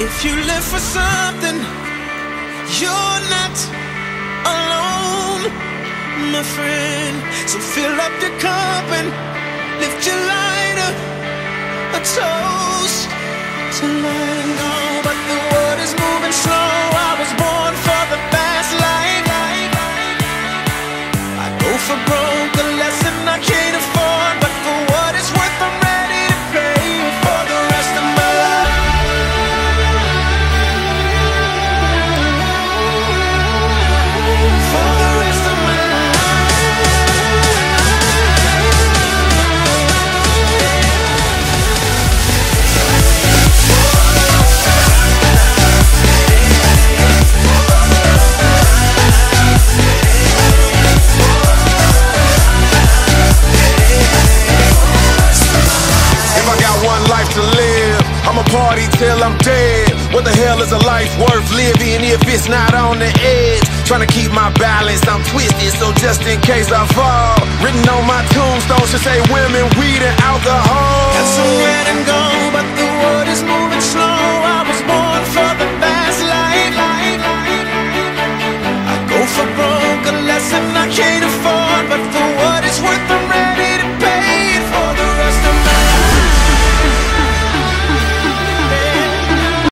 If you live for something, you're not alone, my friend. So fill up your cup and lift your lighter, a toast to letting go. But the world is moving slow. I was born for the fast life. I go for broke, the lesson I can't to live. I'ma party till I'm dead. What the hell is a life worth living if it's not on the edge? Trying to keep my balance, I'm twisted, so just in case I fall. Written on my tombstone should say women, weed, and alcohol. Got some red and gold, but the world is moving slow. I was born for the fast life. I go for broke unless if I can't afford.